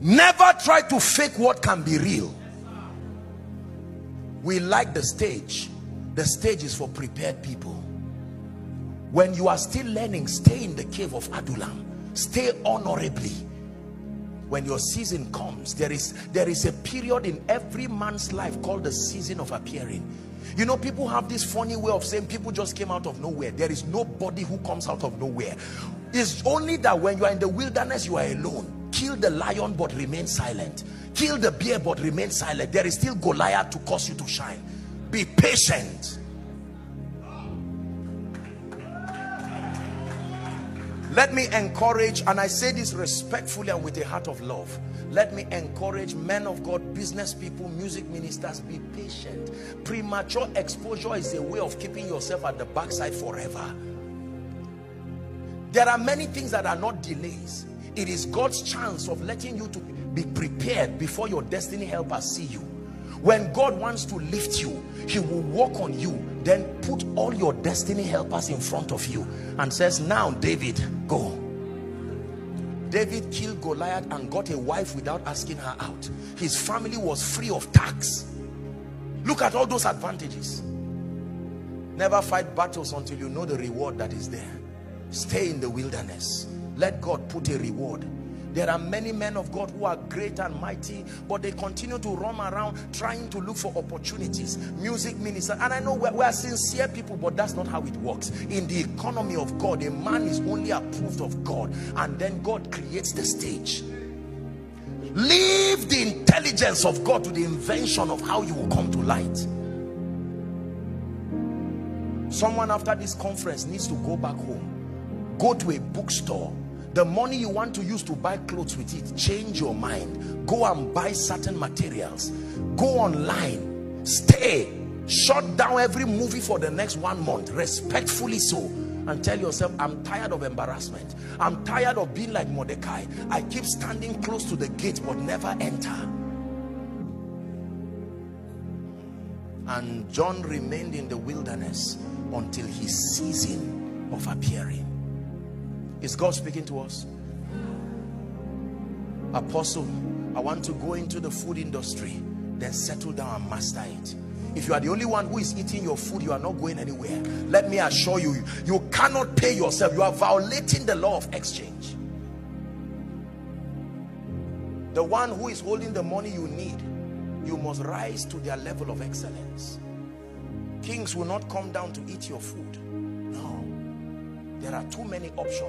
never try to fake what can be real. We like the stage. The stage is for prepared people. When you are still learning stay in the cave of Adullam stay honorably. When your season comes there is there is a period in every man's life called the season of appearing. You know people have this funny way of saying people just came out of nowhere. There is nobody who comes out of nowhere. It's only that when you are in the wilderness you are alone kill the lion but remain silent. Kill the bear but remain silent. There is still Goliath to cause you to shine. Be patient. Let me encourage and I say this respectfully and with a heart of love. Let me encourage men of God business people music ministers be patient. Premature exposure is a way of keeping yourself at the backside forever. There are many things that are not delays it is God's chance of letting you to be prepared before your destiny helpers see you. When God wants to lift you he will walk on you then put all your destiny helpers in front of you and says now David go. David killed Goliath and got a wife without asking her out. His family was free of tax. Look at all those advantages. Never fight battles until you know the reward that is there. Stay in the wilderness let God put a reward. There are many men of God who are great and mighty but they continue to roam around trying to look for opportunities music minister. And I know we're, we're sincere people but that's not how it works. In the economy of God a man is only approved of God and then God creates the stage. Leave the intelligence of God to the invention of how you will come to light. Someone after this conference needs to go back home. Go to a bookstore the money you want to use to buy clothes with it change your mind. Go and buy certain materials. Go online. Stay. Shut down every movie for the next one month. Respectfully so. And tell yourself i'm tired of embarrassment. I'm tired of being like mordecai. I keep standing close to the gate but never enter. And john remained in the wilderness until his season of appearing is God speaking to us? Apostle, I want to go into the food industry, then settle down and master it. If you are the only one who is eating your food, you are not going anywhere. Let me assure you, you cannot pay yourself. You are violating the law of exchange. The one who is holding the money you need, you must rise to their level of excellence. Kings will not come down to eat your food. No. There are too many options.